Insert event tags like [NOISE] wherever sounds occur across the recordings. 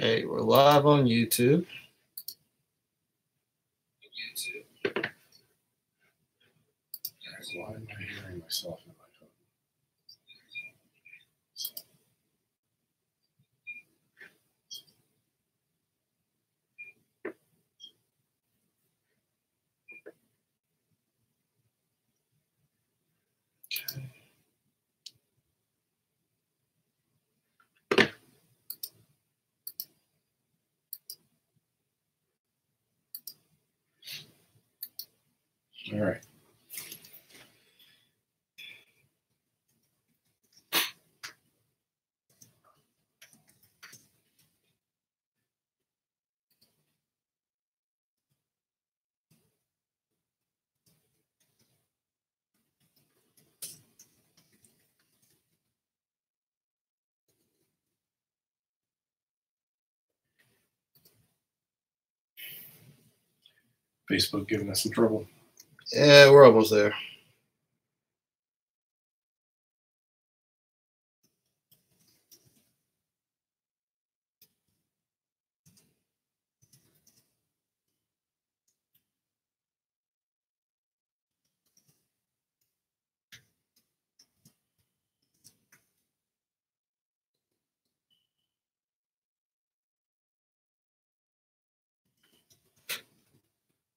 Okay, we're live on YouTube. Why am I hearing myself Facebook giving us some trouble. Yeah, we're almost there.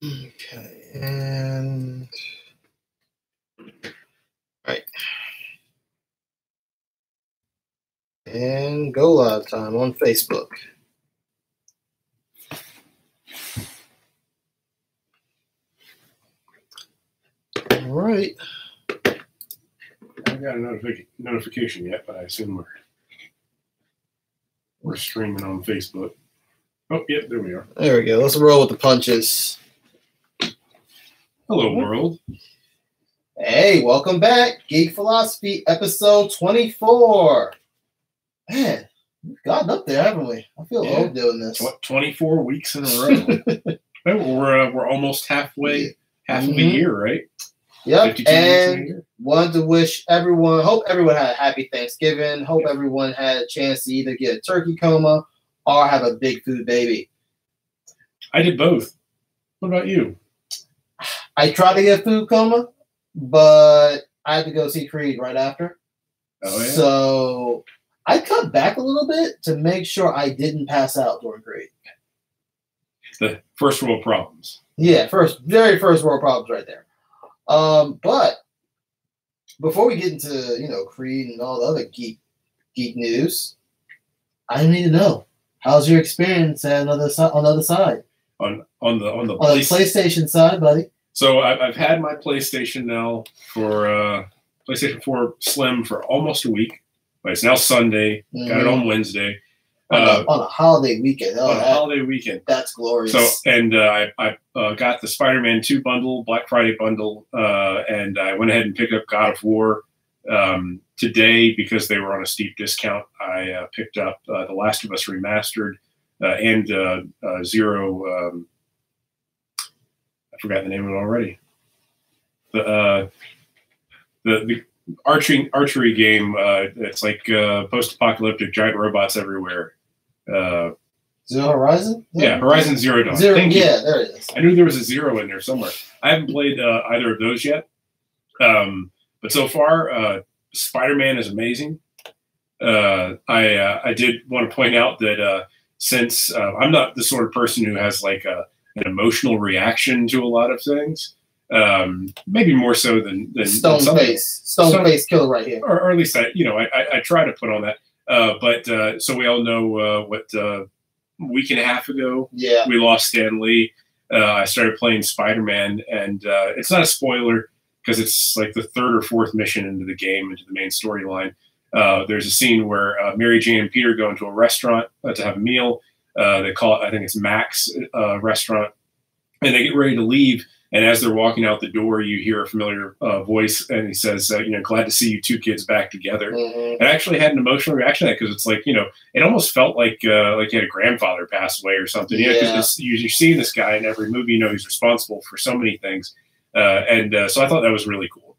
Okay, and right. And go live time on Facebook. All right. I haven't got a notific- notification yet, but I assume we're we're streaming on Facebook. Oh, yep, there we are. There we go. Let's roll with the punches. Hello, world. Hey, welcome back. Geek Philosophy, episode 24. Man, we've gotten up there, haven't we? I feel Yeah. old doing this. Tw- Twenty-four weeks in a row. [LAUGHS] We're uh, we're almost halfway, half of a Mhm. year, right? Yep. 52 weeks in a And wanted to wish everyone, hope everyone had a happy Thanksgiving. Hope everyone had a chance to either get a turkey coma or have a big food baby. I did both. What about you? I tried to get food coma, but I had to go see Creed right after. Oh yeah. So I cut back a little bit to make sure I didn't pass out during Creed. the first world problems. Yeah, first, very first world problems right there. Um, but before we get into you know Creed and all the other geek geek news, I need to know how's your experience at another si- on the other side on on the on the, on the PlayStation side, buddy. So I've, I've had my PlayStation now for uh, PlayStation 4 Slim for almost a week, but it's now Sunday. Got it Mhm. on Wednesday on, uh, a, on a holiday weekend. Oh, on a holiday weekend. that's glorious. So and uh, I, I uh, got the Spider-Man 2 bundle, Black Friday bundle, uh, and I went ahead and picked up God of War um, today because they were on a steep discount. I uh, picked up uh, The Last of Us remastered uh, and uh, uh, Zero. Um, forgot the name of it already. The uh, the the archery archery game. Uh, it's like uh, post-apocalyptic giant robots everywhere. Uh, Zero Horizon. yeah, Horizon Zero Dawn. Zero. Thank you. yeah, there it is. I knew there was a zero in there somewhere. I haven't played uh, either of those yet, um, but so far, uh, Spider-Man is amazing. Uh, I uh, I did want to point out that uh, since uh, I'm not the sort of person who has like a, an emotional reaction to a lot of things, um, maybe more so than than, Stone than face, Stone face killer right here. or, or at least I, you know, I, I, I try to put on that. Uh, but uh, so we all know uh, what uh, a week and a half ago Yeah. we lost Stan Lee. Uh, I started playing Spider Man, and uh, it's not a spoiler because it's like the third or fourth mission into the game, into the main storyline. Uh, there's a scene where uh, Mary Jane and Peter go into a restaurant uh, to have a meal. Uh, they call it, I think it's Max uh, Restaurant, and they get ready to leave. And as they're walking out the door, you hear a familiar uh, voice, and he says, uh, "You know, glad to see you two kids back together." Mhm. I actually had an emotional reaction to that because it's like you know it almost felt like uh, like you had a grandfather pass away or something. Yeah, Yeah. because you, you're seeing this guy in every movie. You know he's responsible for so many things, uh, and uh, so I thought that was really cool.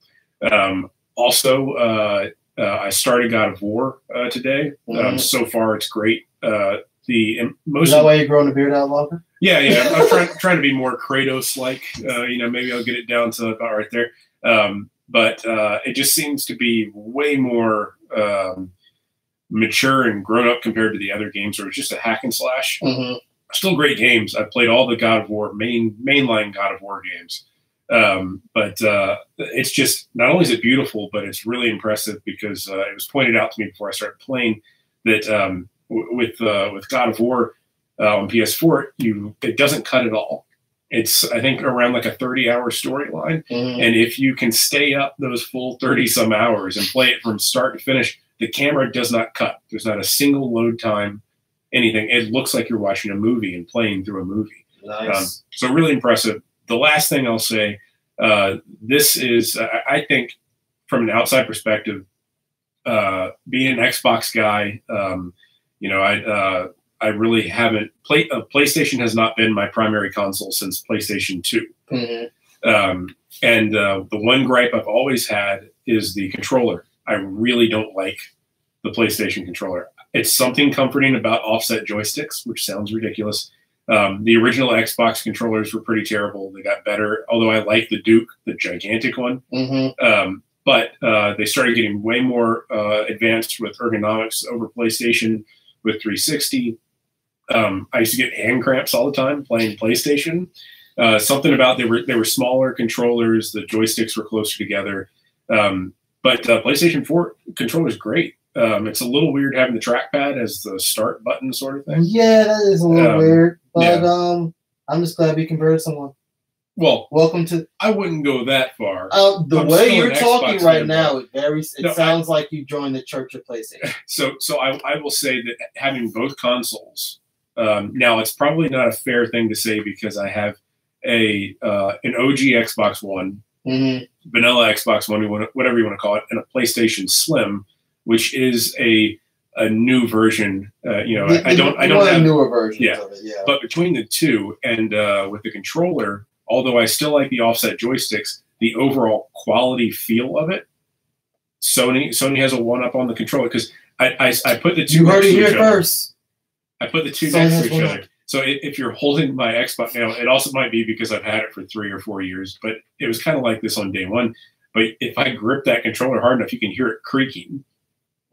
Um, also, uh, uh, I started God of War uh, today. Um, Mhm. so far, it's great. Uh, the and Is that why you're growing a beard out longer? yeah, yeah. I'm, trying, [LAUGHS] trying to be more Kratos like. Uh, you know, maybe I'll get it down to about right there. Um, but uh, it just seems to be way more um, mature and grown up compared to the other games where it's just a hack and slash. Mm-hmm. Still great games. I've played all the God of War main mainline God of War games. Um, but uh, it's just not only is it beautiful, but it's really impressive because uh, it was pointed out to me before I started playing that um, with uh, with God of War uh, on PS4, you it doesn't cut at all. It's I think around like a 30 hour storyline, Mm-hmm. and if you can stay up those full 30 some hours and play it from start to finish, the camera does not cut. There's not a single load time, anything. It looks like you're watching a movie and playing through a movie. Nice. Um, so really impressive. The last thing I'll say, uh, this is, I I think, from an outside perspective, uh, being an Xbox guy, um, you know, I uh, I really haven't play. Uh, PlayStation has not been my primary console since PlayStation Two, Mhm. um, and uh, the one gripe I've always had is the controller. I really don't like the PlayStation controller. It's something comforting about offset joysticks, which sounds ridiculous. Um, the original Xbox controllers were pretty terrible. They got better, although I like the Duke, the gigantic one. Mhm. Um, but uh, they started getting way more uh, advanced with ergonomics over PlayStation with 360. Um, I used to get hand cramps all the time playing PlayStation. Uh, something about they were they were smaller controllers. The joysticks were closer together. Um, but uh, PlayStation 4 controller is great. Um, it's a little weird having the trackpad as the start button sort of thing. Yeah, that is a little Um, weird, but yeah. um, I'm just glad we converted someone. Well, Welcome to I wouldn't go that far. uh, the I'm way you're talking Xbox right now. It very. It No, I- sounds like you joined the Church of PlayStation. [LAUGHS] so so I, I will say that having both consoles um, now it's probably not a fair thing to say because I have a uh, an OG Xbox One, Mhm. vanilla Xbox One, whatever you want to call it, and a PlayStation Slim, which is a a new version. Uh, you know, The- I, I don't I don't have newer versions yeah. of it. Yeah. but between the two and uh, with the controller, although I still like the offset joysticks, the overall quality feel of it, Sony Sony has a one up on the controller because I, I I put the two you heard it here first. I put the two Sony next to each other. So if you're holding my Xbox now, it also might be because I've had it for three or four years, but it was kind of like this on day one. But if I grip that controller hard enough, you can hear it creaking.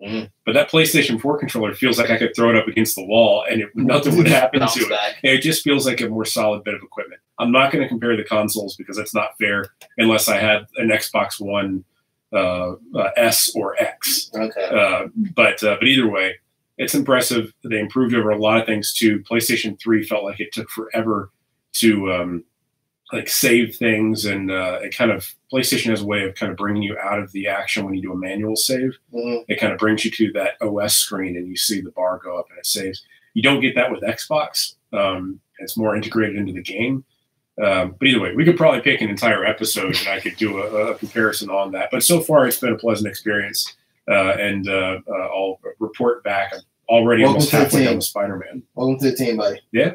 Mhm. But that PlayStation 4 controller feels like I could throw it up against the wall and it, [LAUGHS] nothing would happen to it. back. It just feels like a more solid bit of equipment. I'm not going to compare the consoles because that's not fair unless I had an Xbox One uh, uh, S or X. Okay. Uh, but uh, but either way, it's impressive. They improved over a lot of things too. PlayStation Three felt like it took forever to um, like save things, and uh, it kind of PlayStation has a way of kind of bringing you out of the action when you do a manual save. Mhm. It kind of brings you to that OS screen, and you see the bar go up and it saves. You don't get that with Xbox. Um, it's more integrated into the game. Um, but either way, we could probably pick an entire episode and I could do a, a comparison on that. But so far, it's been a pleasant experience, uh, and uh, uh, I'll report back. I'm already Welcome almost halfway done with Spider Man. Welcome to the team, buddy. Yeah.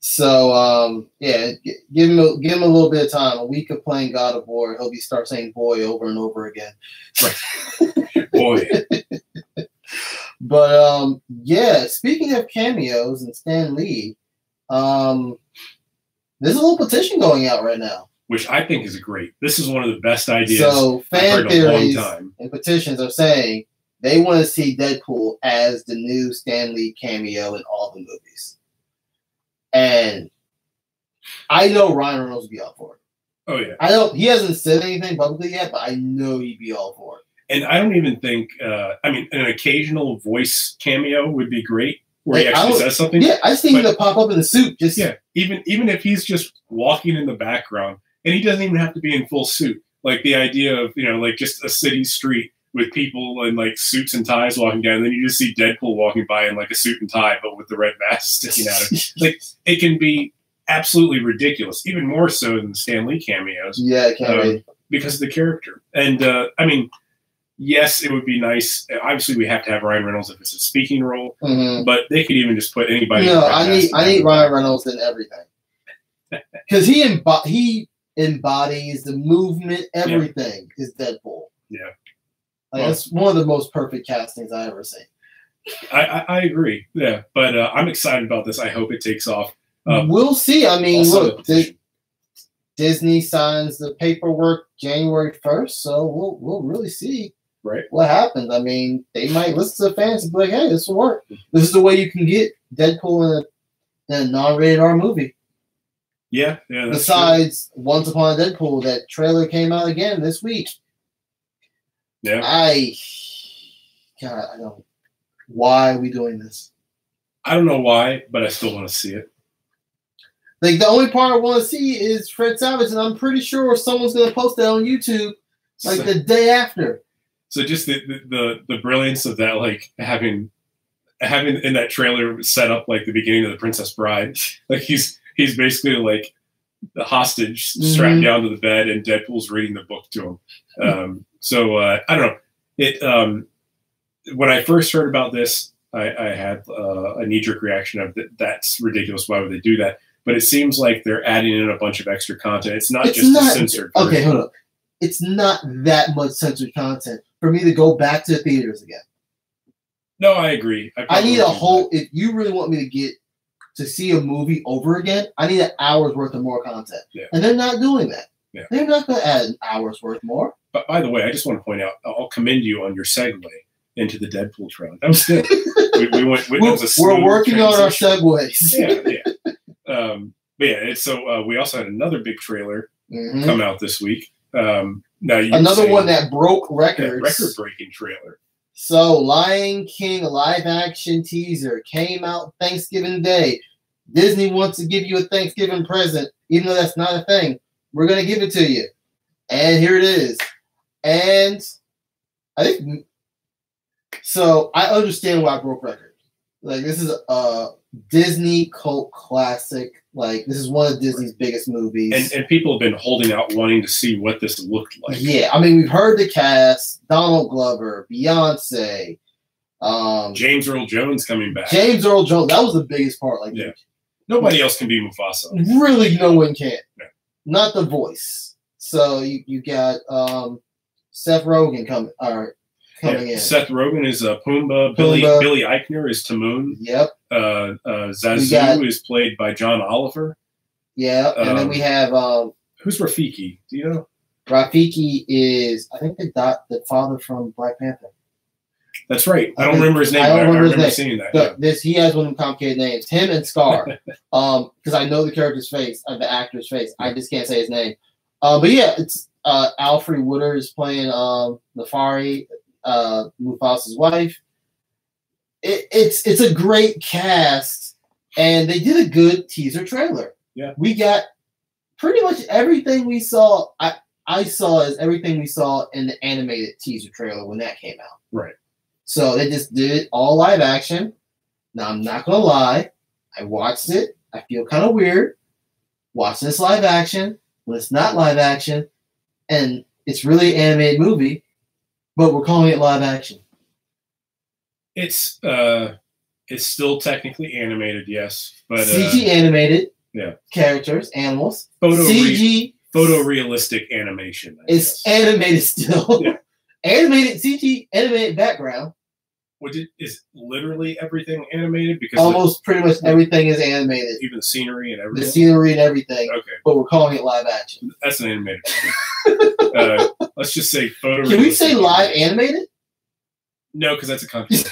So um, yeah, give him a, give him a little bit of time. A week of playing God of War, he'll be start saying "boy" over and over again. [LAUGHS] Boy, [LAUGHS] But um, yeah, speaking of cameos and Stan Lee, um, there's a little petition going out right now. which I think is great. This is one of the best ideas So fan heard in a long theories time. and petitions are saying they want to see Deadpool as the new Stan Lee cameo in all the movies. And I know Ryan Reynolds would be all for it. Oh yeah, I don't. He hasn't said anything publicly yet, but I know he'd be all for it. and I don't even think. Uh, I mean, an occasional voice cameo would be great, where he Like, I actually would- says something. Yeah, I just think But- he'll pop up in the suit. Just Yeah, even even if he's just walking in the background, and he doesn't even have to be in full suit. Like the idea of you know, like just a city street with people in like suits and ties walking down, and then you just see Deadpool walking by in like a suit and tie, but with the red mask sticking out of it. [LAUGHS] Like it can be absolutely ridiculous, even more so than Stan Lee cameos yeah, I can't Um, wait. because of the character. And uh, I mean, yes, it would be nice. Obviously, we have to have Ryan Reynolds if it's a speaking role, Mhm. but they could even just put anybody. No, I need I need. Ryan Reynolds in everything [LAUGHS] because he embo- he embodies the movement. Everything is Deadpool. Yeah. Like, Well- that's one of the most perfect castings I ever seen. I, I, I agree. Yeah, but uh, I'm excited about this. I hope it takes off. Um, we'll see. I mean, look, Di- Disney signs the paperwork January first, so we'll we'll really see Right. what happens. I mean, they might listen to the fans and be like, "Hey, this will work. This is the way you can get Deadpool in a, in a non-rated R movie." Yeah, yeah. That's true. Besides, Once Upon a Deadpool, that trailer came out again this week. Yeah. I, God, I don't. Why are we doing this? I don't know why, but I still want to see it. Like the only part I want to see is Fred Savage, and I'm pretty sure someone's gonna post that on YouTube like so, the day after. so just the, the the the brilliance of that, like having having in that trailer set up like the beginning of the Princess Bride, [LAUGHS] like he's he's basically like the hostage strapped Mhm. down to the bed, and Deadpool's reading the book to him. Um, so uh, I don't know. It um, when I first heard about this, I, I had uh, a knee jerk reaction of. That's ridiculous. Why would they do that? But it seems like they're adding in a bunch of extra content. It's not It's just not- censored. Okay, version. hold up. It's not that much censored content for me to go back to the theaters again. No, I agree. I probably need a whole. If you really want me to get to see a movie over again, I need an hour's worth of more content. Yeah. And they're not doing that. Yeah. They're not going to add an hour's worth more. But by the way, I just want to point out, I'll commend you on your segue into the Deadpool trailer. That was good. [LAUGHS] we, we went. We, We're, was a we're working on our transition. segues. Yeah, [LAUGHS] yeah. Um, but yeah, it's, so uh, we also had another big trailer Mhm. come out this week. Um, now you Another one that broke records. record-breaking trailer. So, Lion King live action teaser came out Thanksgiving Day. Disney wants to give you a Thanksgiving present, even though that's not a thing. We're going to give it to you. And here it is. And I think so. I understand why it broke record. Like, this is a Disney cult classic. Like, this is one of Disney's biggest movies. And, and people have been holding out, wanting to see what this looked like. yeah, I mean, we've heard the cast Donald Glover, Beyonce, um, James Earl Jones coming back. James Earl Jones, that was the biggest part. Like, Yeah. Nobody else can be Mufasa. really, no one can. Yeah. Not the voice. So you, you got um, Seth Rogen coming, or coming Yeah, in. Seth Rogen is uh, Pumbaa. Billy Pumbaa. Billy Eichner is Timon. Yep, Uh, uh, Zazu got- is played by John Oliver. yeah. And then Um, we have um, Who's Rafiki? Do you know? Rafiki is, I think, the dot, the father from Black Panther. That's right. I I don't think- remember his name. I don't I, remember his remember name. seeing that. But this he has one of them complicated names. Him and Scar. [LAUGHS] um, because I know the character's face, uh, the actor's face. I just can't say his name. Uh, but yeah, it's uh Alfred Woodard is playing um Nefari, uh Mufasa's wife. It, it's it's a great cast, and they did a good teaser trailer. Yeah. we got pretty much everything we saw. I I saw is everything we saw in the animated teaser trailer when that came out. Right. So they just did it all live action. Now I'm not gonna lie, I watched it. I feel kind of weird watching this live action when it's not live action, and it's really an animated movie, but we're calling it live action. It's uh, it's still technically animated, yes, but uh, CG animated, yeah. characters, animals. photo CG photorealistic animation. I is guess. animated still. Yeah. [LAUGHS] animated CG animated background. Which is- is literally everything animated because the- Almost pretty much everything is animated. even the scenery and everything. The scenery and everything, okay, but we're calling it live action. that's an animated. movie. [LAUGHS] uh, let's just say photo. Can we say live animated? No, because that's a contradiction.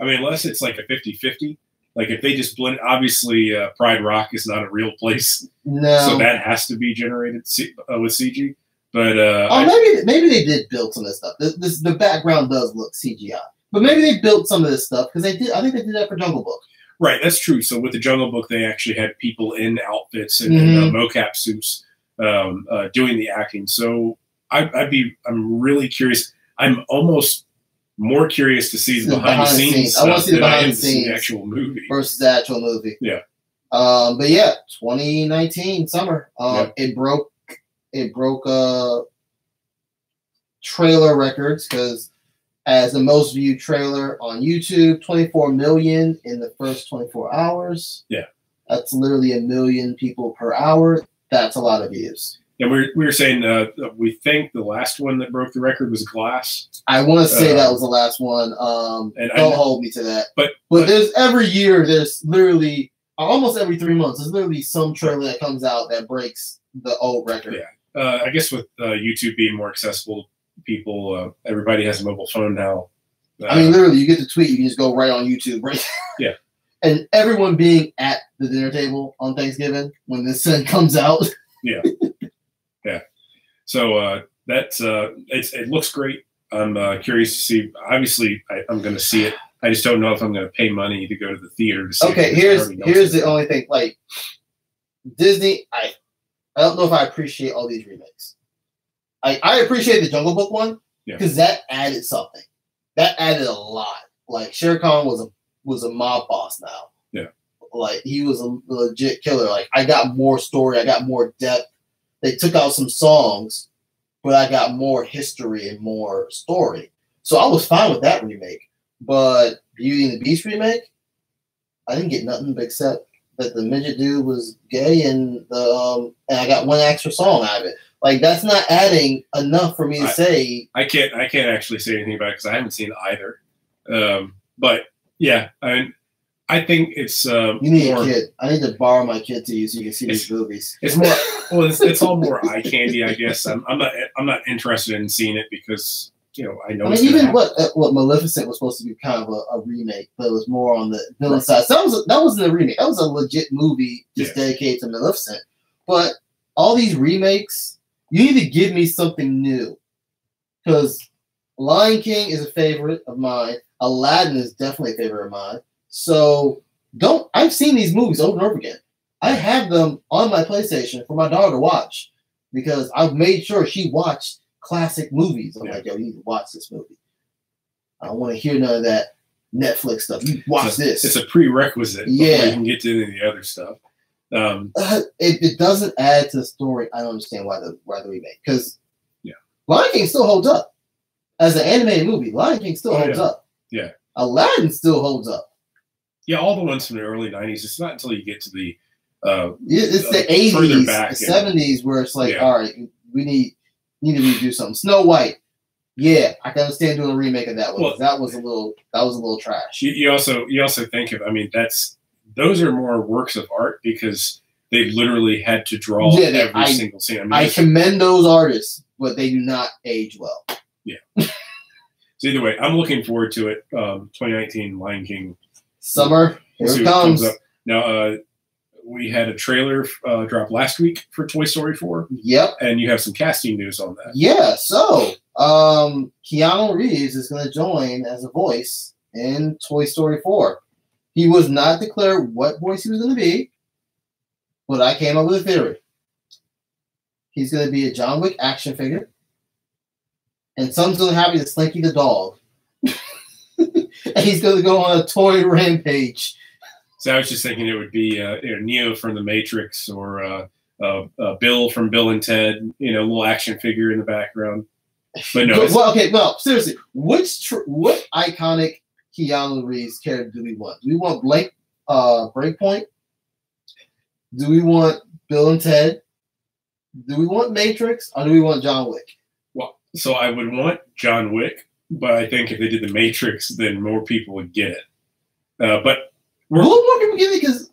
I mean, unless it's like a 50-50. Like if they just blend, it, obviously uh, Pride Rock is not a real place, No. so that has to be generated C- uh, with CG. But uh, Oh, I- maybe maybe they did build some of this stuff. This, this the background does look CGI, but maybe they built some of this stuff because they did. I think they did that for Jungle Book. Right, that's true. So with the Jungle Book, they actually had people in outfits and, and, uh, mocap suits um, uh, doing the acting. So I, I'd be, I'm really curious. I'm almost more curious to see the behind, the behind the scenes. scenes. I wanna see the behind the to see the scenes. actual movie. versus the actual movie. Yeah. Um, but yeah, 2019 summer. Um, it broke it broke uh trailer records because as the most viewed trailer on YouTube, 24 million in the first 24 hours. Yeah. That's literally a million people per hour. That's a lot of views. And we we were saying uh, we think the last one that broke the record was Glass. I want to say Uh, that was the last one. Um, and I don't know- hold me to that. But- but but- there's every year there's literally almost every three months there's literally some trailer that comes out that breaks the old record. Yeah. Uh, I guess with uh, YouTube being more accessible, people uh, everybody has a mobile phone now. Uh, I mean, literally, you get the tweet, you can just go right on YouTube, right? Yeah. [LAUGHS] And everyone being at the dinner table on Thanksgiving when this thing comes out. [LAUGHS] Yeah. Yeah. So uh, that's uh, it's, it looks great. I'm uh, curious to see. Obviously, I, I'm going to see it. I just don't know if I'm going to pay money to go to the theater to see. it Okay, because here's here's the only thing. Like Disney, I I don't know if I appreciate all these remakes. I I appreciate the Jungle Book one Yeah. because that added something. That added a lot. Like Shere Khan was a was a mob boss now. Yeah. Like he was a legit killer. Like I got more story. I got more depth. They took out some songs, but I got more history and more story. So I was fine with that remake. But Beauty and the Beast remake, I didn't get nothing except that the midget dude was gay and the um and I got one extra song out of it. Like that's not adding enough for me to I- say. I can't I can't actually say anything about it because I haven't seen either. Um, but yeah, I I think it's uh, You need more. a kid. I need to borrow my kid to you so you can see these movies. It's more well, it's, it's all more eye candy, I guess. I'm, I'm not I'm not interested in seeing it because you know I know. I mean, even happen. what uh, what Maleficent was supposed to be kind of a, a remake, but it was more on the villain side. So that was that wasn't a remake. That was a legit movie just Yeah. dedicated to Maleficent. But all these remakes, you need to give me something new, because Lion King is a favorite of mine. Aladdin is definitely a favorite of mine. So don't. I've seen these movies over and over again. I have them on my PlayStation for my daughter to watch because I've made sure she watched classic movies. I'm Yeah. like, yo, you need to watch this movie. I don't want to hear none of that Netflix stuff. You watch It's a- this. It's a prerequisite before Yeah. you can get to any of the other stuff. Um, Uh, [LAUGHS] it, it doesn't add to the story. I don't understand why the why the remake because Yeah. Lion King still holds up as an animated movie. Lion King still Oh, holds yeah. up. Yeah. Aladdin still holds up. yeah, all the ones from the early '90s. It's not until you get to the uh, It's the Uh, further eighties, back, the yeah. seventies, where it's like, Yeah. all right, we need need to redo something. Snow White, yeah, I can understand doing a remake of that one. 'cause that was a little that was a little trash. you, you also you also think of. I mean, that's those are more works of art because they literally had to draw Yeah, they- every I- single scene. I mean, I commend those artists, but they do not age well. Yeah. so either way, I'm looking forward to it. Um, 2019 Lion King Summer, here We'll see it what comes. Now, uh, we had a trailer uh, drop last week for Toy Story 4, Yep. and you have some casting news on that. Yeah, so um Keanu Reeves is gonna join as a voice in Toy Story 4. He was not declared what voice he was gonna be, but I came up with a theory. He's gonna be a John Wick action figure, and someone's gonna have to Slinky the dog. [LAUGHS] and he's gonna go on a toy rampage. So I was just thinking it would be uh, you know, Neo from The Matrix or uh, uh, uh, Bill from Bill and Ted, you know, little action figure in the background. But no, well, okay, well, seriously, which tr- what iconic Keanu Reeves character do we want? Do we want Blake uh, Breakpoint? Do we want Bill and Ted? Do we want Matrix or do we want John Wick? well, so I would want John Wick, but I think if they did The Matrix, then more people would get it. Uh, but Will more people get it? Because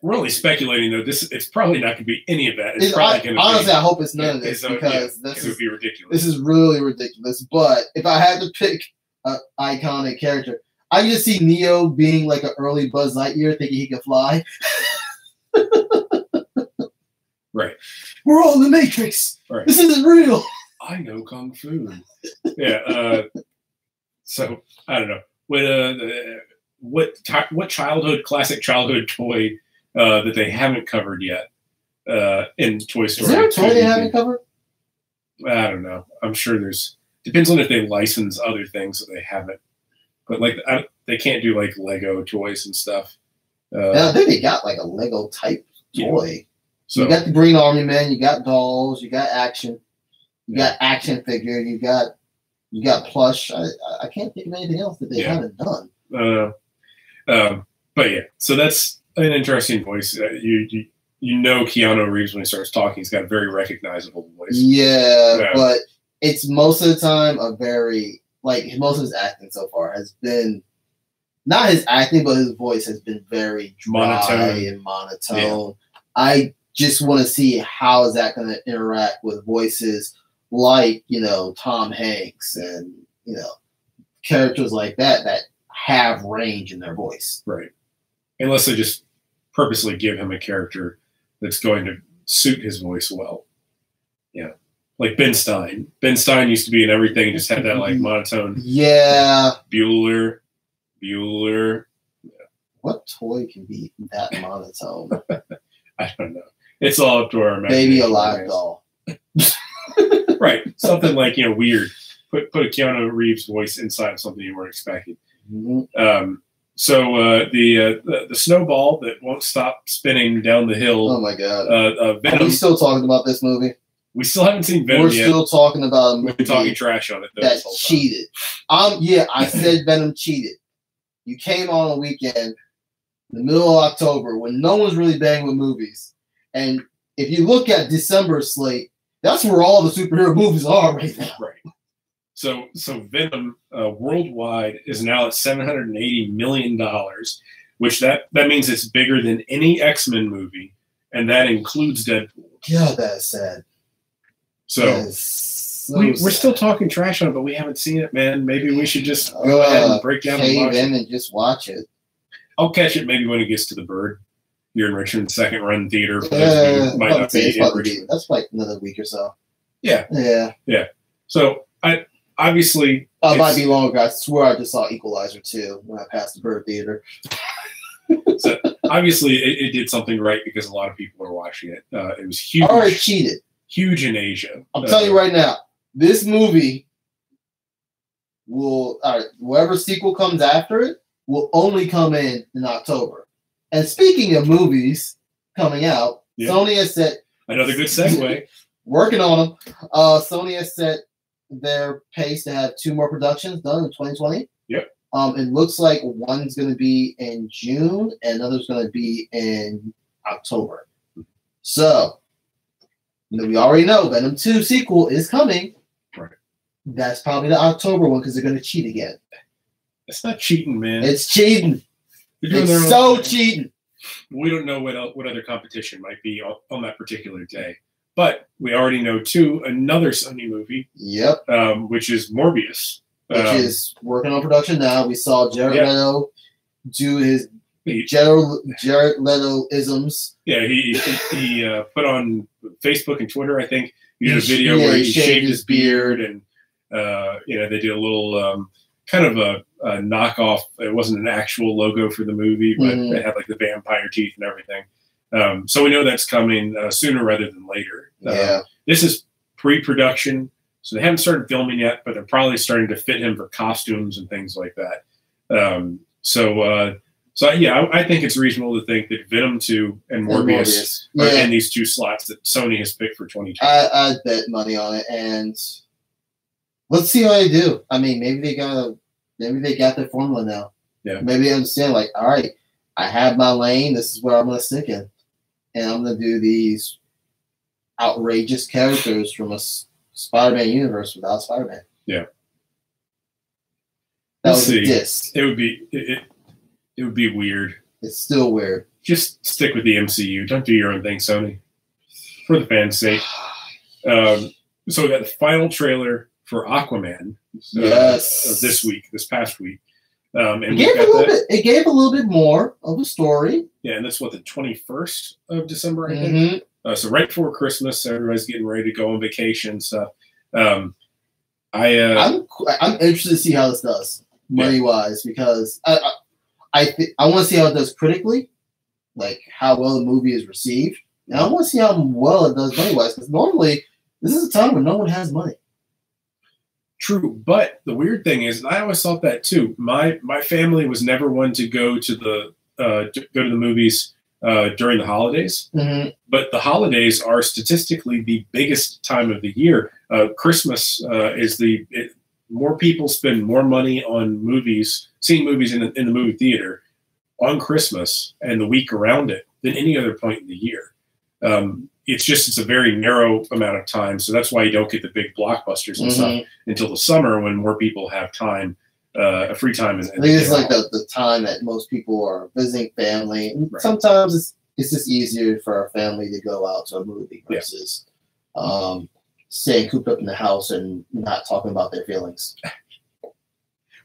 we're only speculating, though. This it's probably not going to be any of that. It's probably going to honestly, be. I hope it's none of Yeah, this yeah, because it this would be ridiculous. this is really ridiculous. But if I had to pick an iconic character, I just see Neo being like an early Buzz Lightyear, thinking he can fly. [LAUGHS] Right. We're all in the Matrix. Right. This isn't real. I know kung fu. yeah. Uh, so I don't know what uh, what what childhood classic childhood toy uh, that they haven't covered yet uh, in Toy Story. Is there a toy they haven't covered? I don't know. I'm sure there's depends on if they license other things that they haven't. But like I, they can't do like Lego toys and stuff. Uh, Yeah, I think they got like a Lego type Yeah. toy. so you got the Green Army Man, you got dolls, you got action, you got action figure, you got you got plush. I, I- I can't think of anything else that they Yeah. haven't done. Uh, um, but yeah, so that's an interesting voice. Uh, you, you you know Keanu Reeves when he starts talking, he's got a very recognizable voice. Yeah, Yeah. but it's most of the time a very like most of his acting so far has been not his acting, but his voice has been very dry Monotone. and monotone. I just want to see how is that going to interact with voices like you know Tom Hanks and you know characters like that that have range in their voice. Right. Unless they just purposely give him a character that's going to suit his voice well. Yeah. Like Ben Stein. Ben Stein used to be in everything, just had that like [LAUGHS] monotone Yeah, Bueller, Bueller. what toy can be that monotone? [LAUGHS] I don't know. It's all up to our imagination, I alive guess. doll. [LAUGHS] Right. Something like, you know, weird. Put put a Keanu Reeves voice inside of something you weren't expecting. Mhm. Um, so uh, the, uh, the the snowball that won't stop spinning down the hill. Oh my god. Uh, uh, Are we still talking about this movie? We still haven't seen Venom We're yet. still talking about a We've been talking trash on it though, that this whole time. cheated. Um, yeah, I said Venom cheated. You came on a weekend, in the middle of October, when no one's really banging with movies, and if you look at December slate, that's where all the superhero [LAUGHS] movies are right now. Right. So so Venom uh, worldwide is now at seven hundred and eighty million dollars, which that that means it's bigger than any X Men movie, and that includes Deadpool. God, that's sad. So. So we, we're still talking trash on it, but we haven't seen it, man. Maybe we should just go ahead Uh, and break down and watch it. in and just watch it. I'll catch it maybe when it gets to the Byrd. You're in Richmond, second run theater. For those Uh, who might not be in Richmond. that's like another week or so. Yeah. Yeah. Yeah. So I obviously Oh, it might be longer. I swear I just saw Equalizer 2 when I passed the Byrd Theater. [LAUGHS] so obviously it, it did something right because a lot of people are watching it. Uh, it was huge, Already cheated. Huge in Asia. I'm Uh, telling you right now, this movie will, all right, whatever sequel comes after it, will only come in in October. And speaking of movies coming out, Yeah. Sony has set, Another good segue. [LAUGHS] working on them, uh, Sony has set their pace to have two more productions done in 2020. Yep. Um, it looks like one's going to be in June and another's going to be in October. So, we already know Venom 2 sequel is coming. Right. That's probably the October one because they're going to cheat again. It's not cheating, man. It's cheating. It's so thing. cheating. We don't know what el- what other competition might be on, on that particular day, but we already know too another Sony movie, Yep. um, which is Morbius. Which Um, is working on production now. We saw Jared. Leto do his he- Jared, Jared Leto isms. yeah, he he, he uh, put on Facebook and Twitter, I think, he did a video yeah, where he shaved shaved his beard, and uh, you know they did a little um, kind of a, a knockoff. It wasn't an actual logo for the movie, but Mhm. they had like the vampire teeth and everything. Um, so we know that's coming uh, sooner rather than later. Uh, Yeah. this is pre-production, so they haven't started filming yet, but they're probably starting to fit him for costumes and things like that. Um, so, uh, so yeah, I, I think it's reasonable to think that Venom Two and And Morbius, are Yeah. in these two slots that Sony has picked for 2020. I, I bet money on it, and let's see how they do. I mean, maybe they got a, maybe they got their formula now. Yeah. Maybe they understand, like, all right, I have my lane. This is where I'm gonna stick in, and I'm gonna do these outrageous characters from a Spider-Man universe without Spider-Man. Yeah. That a see. it would be it, it, it would be weird. It's still weird. Just stick with the MCU. Don't do your own thing, Sony, for the fans' sake. Um, so we got the final trailer for Aquaman uh, Yes. this week, this past week. Um, It and we gave a little that. bit. It gave a little bit more of a story. Yeah, and that's what the twenty first of December, I think. Mhm. Uh, so right before Christmas, everybody's getting ready to go on vacation and stuff. Um, I uh, I'm I'm interested to see how this does money wise because I I I, thi- I want to see how it does critically, like how well the movie is received, and I want to see how well it does money wise because normally this is a time when no one has money. True, but the weird thing is, and I always thought that too. My my family was never one to go to the uh, go to the movies uh, during the holidays. Mm-hmm. But the holidays are statistically the biggest time of the year. Uh, Christmas uh, is the it, more people spend more money on movies, seeing movies in the, in the movie theater on Christmas and the week around it than any other point in the year. Um, it's just it's a very narrow amount of time, so that's why you don't get the big blockbusters and stuff Mhm. until the summer when more people have time, uh, free time. And, I think it's like the, the time that most people are visiting family. Right. Sometimes it's it's just easier for a family to go out to a movie Yeah. versus um, staying cooped up in the house and not talking about their feelings.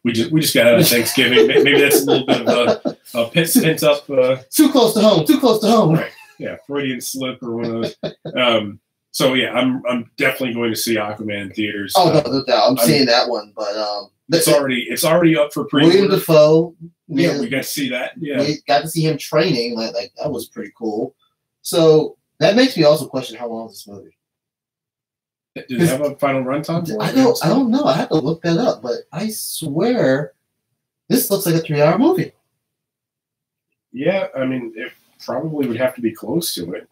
we just we just got out of Thanksgiving. Maybe that's a little bit of a, a pent, up. Uh, Too close to home. Too close to home. Right. yeah, Freudian slip or one of those. Um, so yeah, I'm I'm definitely going to see Aquaman in theaters. Oh Uh, no, no doubt. I'm, I'm- seeing that one, but um, it's already it's already up for William pre-order. Defoe. Yeah, yeah, we got to see that. Yeah, we got to see him training. Like, like that was pretty cool. So that makes me also question how long is this movie. Did it have a final runtime? I don't. I don't know. I have to look that up. But I swear, this looks like a three-hour movie. Yeah, I mean, it probably would have to be close to it.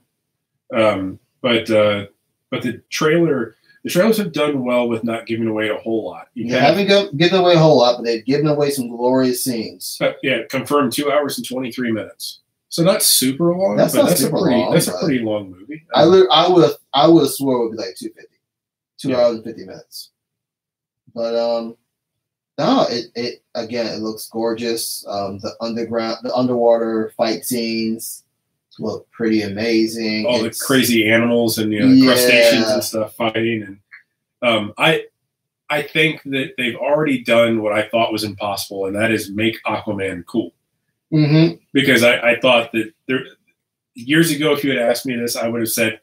Um, but uh, but the trailer, the trailers have done well with not giving away a whole lot. You They haven't go, given away a whole lot, but they've given away some glorious scenes. but yeah, confirmed two hours and twenty three minutes. So not super long, That's but not that's super a pretty long, that's a pretty long movie. I li- I would I would have swore it would be like two fifty, two Yeah. hours and fifty minutes. But um, no, it it again it looks gorgeous. Um, the underground, the underwater fight scenes look pretty amazing. all the crazy animals and you know, Yeah. crustaceans and stuff fighting and um, I I think that they've already done what I thought was impossible and that is make Aquaman cool Mhm. because I, I thought that there years ago if you had asked me this I would have said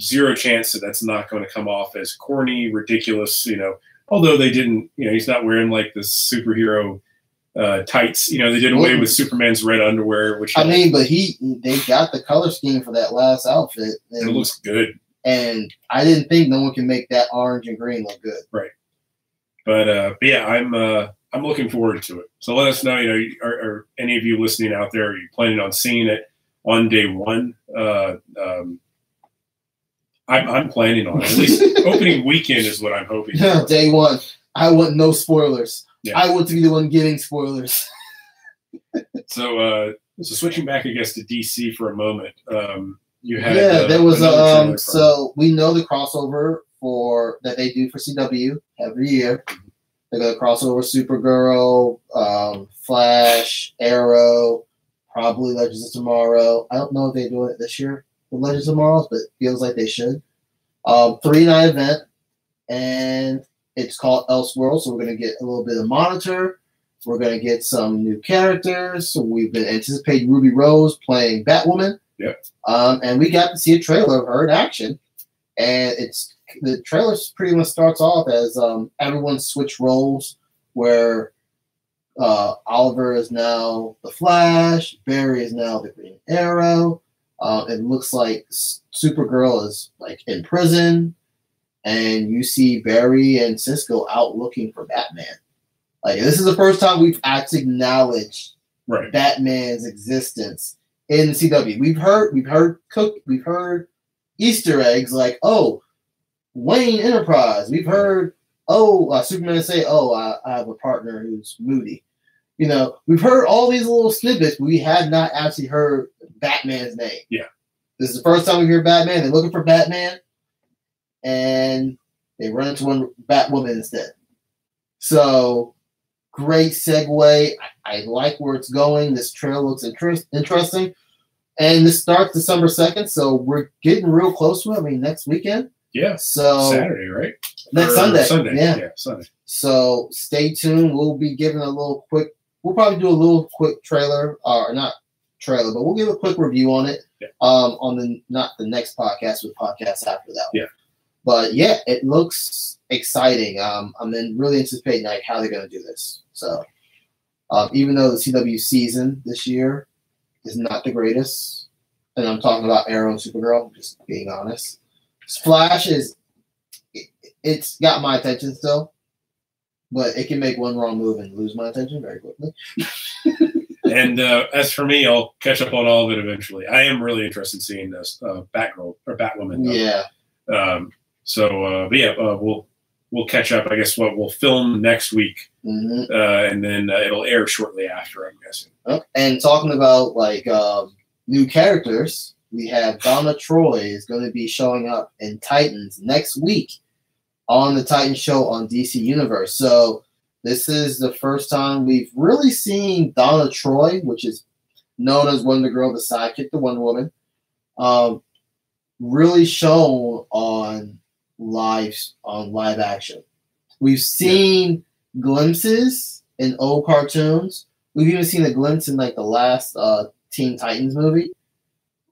zero chance that that's not going to come off as corny ridiculous you know although they didn't you know he's not wearing like the superhero uh, tights you know they did away with Superman's red underwear which I mean, but he they got the color scheme for that last outfit, it looks good and I didn't think no one can make that orange and green look good. But, uh, but yeah, I'm uh, I'm looking forward to it. So let us know. You know, are, are any of you listening out there? Are you planning on seeing it on day one? Uh, um, I'm, I'm planning on it. at least [LAUGHS] opening weekend is what I'm hoping. for. Day one, I want no spoilers. Yeah. I want to be the one giving spoilers. [LAUGHS] So uh, so switching back, I guess, to DC for a moment. Um, you had yeah, uh, there was um. So we know the crossover for that they do for CW every year. They got a crossover Supergirl, um, Flash, Arrow, probably Legends of Tomorrow. I don't know if they're doing it this year with Legends of Tomorrow, but feels like they should. Um, three night event, and it's called Elseworld. So we're gonna get a little bit of Monitor. We're gonna get some new characters. So we've been anticipating Ruby Rose playing Batwoman. Yep. Um, and we got to see a trailer of her in action, and it's the trailer pretty much starts off as um, everyone switch roles, where uh, Oliver is now the Flash, Barry is now the Green Arrow. Uh, it looks like Supergirl is like in prison, and you see Barry and Cisco out looking for Batman. Like this is the first time we've actually acknowledged right. Batman's existence in the CW. We've heard, we've heard cook, we've heard Easter eggs like, oh, Wayne Enterprise. We've heard, oh, uh, Superman say, oh, I, I have a partner who's moody. You know, we've heard all these little snippets, but we had not actually heard Batman's name. Yeah. This is the first time we hear Batman. They're looking for Batman, and they run into one Batwoman instead. So great segue. I, I like where it's going. This trail looks interest, interesting. And this starts December 2nd, so we're getting real close to it. I mean, next weekend. Yeah. So Saturday, right? next Or Sunday. Sunday. Yeah. Yeah. Sunday. So stay tuned. We'll be giving a little quick, we'll probably do a little quick trailer, or not trailer, but we'll give a quick review on it Yeah. um, on the, not the next podcast, but podcast after that. one. Yeah. But yeah, it looks exciting. Um, I'm then really anticipating like how they're going to do this. So um, even though the CW season this year is not the greatest, and I'm talking about Arrow and Supergirl, just being honest. Flash is it, it's got my attention still, but it can make one wrong move and lose my attention very quickly. [LAUGHS] And uh, as for me, I'll catch up on all of it eventually. I am really interested in seeing this uh, Batgirl or Batwoman. though. Yeah, Um, so, uh, but yeah, uh, we'll we'll catch up. I guess what we'll film next week, hmm uh, and then uh, it'll air shortly after. I'm guessing. and talking about like um, new characters, we have Donna Troy is going to be showing up in Titans next week on the Titans show on DC Universe. So this is the first time we've really seen Donna Troy, which is known as Wonder Girl, the sidekick to Wonder Woman, um, really shown on live on live action. We've seen glimpses in old cartoons. We've even seen a glimpse in like the last uh, Teen Titans movie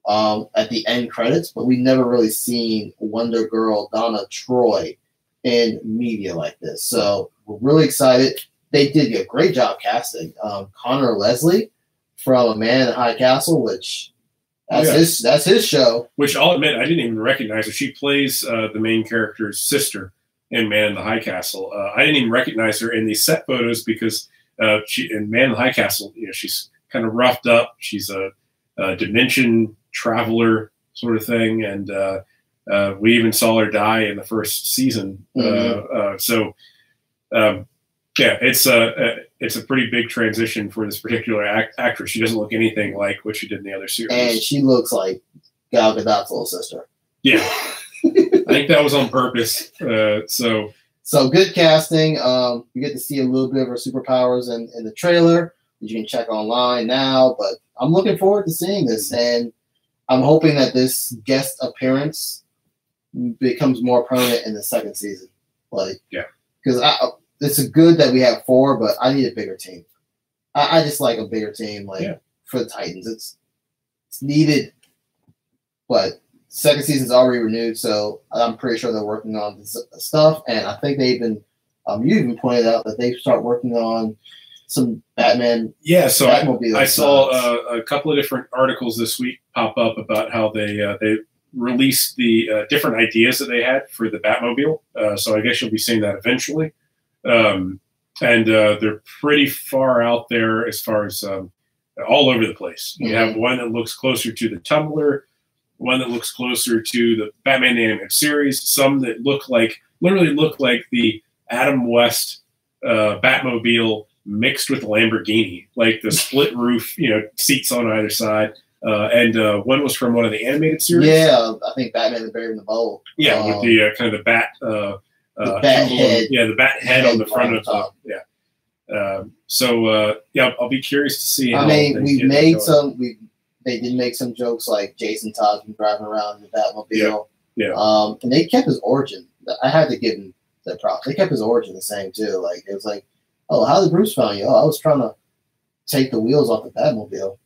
um, at the end credits, but we've never really seen Wonder Girl Donna Troy in media like this. So we're really excited. They did a great job casting um, Conor Leslie from A Man in the High Castle, which that's Yeah. his that's his show. Which I'll admit, I didn't even recognize her. She plays uh, the main character's sister in Man in the High Castle. Uh, I didn't even recognize her in these set photos because uh, she in Man in the High Castle, you know, she's kind of roughed up. She's a, a dimension traveler sort of thing, and uh, we even saw her die in the first season. Uh, uh, so, um, yeah, it's a, it's a pretty big transition for this particular act- actress. She doesn't look anything like what she did in the other series. And she looks like Gal Gadot's little sister. Yeah, [LAUGHS] I think that was on purpose. Uh, so So good casting. Um, you get to see a little bit of her superpowers in, in the trailer, which you can check online now. But I'm looking forward to seeing this, and I'm hoping that this guest appearance becomes more permanent in the second season. Like, Yeah. because I it's good that we have four, but I need a bigger team. I, I just like a bigger team, like Yeah. for the Titans. It's it's needed, but second season's already renewed, so I'm pretty sure they're working on this stuff. And I think they even, um, you even pointed out that they start working on some Batman. yeah, so I, Batmobile I saw uh, a couple of different articles this week pop up about how they uh, they released the uh, different ideas that they had for the Batmobile. Uh, so I guess you'll be seeing that eventually. Um, and uh, they're pretty far out there as far as um, all over the place. You have one that looks closer to the Tumbler, one that looks closer to the Batman Animated Series, some that look like literally look like the Adam West uh, Batmobile mixed with Lamborghini, like the split roof, you know, seats on either side. Uh, and uh, one was from one of the animated series. Yeah, I think Batman the Brave and the Bold. Yeah, Um, with the uh, kind of the bat, uh, The uh, bat emblem. head. Yeah, the bat head on the front of the top. yeah. Um, so uh, yeah, I'll be curious to see. I mean, we made some. We they did make some jokes like Jason Todd driving around in the Batmobile. Yeah, yeah. Um, and they kept his origin. I had to give him the props. They kept his origin the same too. Like it was like, oh, how did Bruce find you? Oh, I was trying to take the wheels off the Batmobile.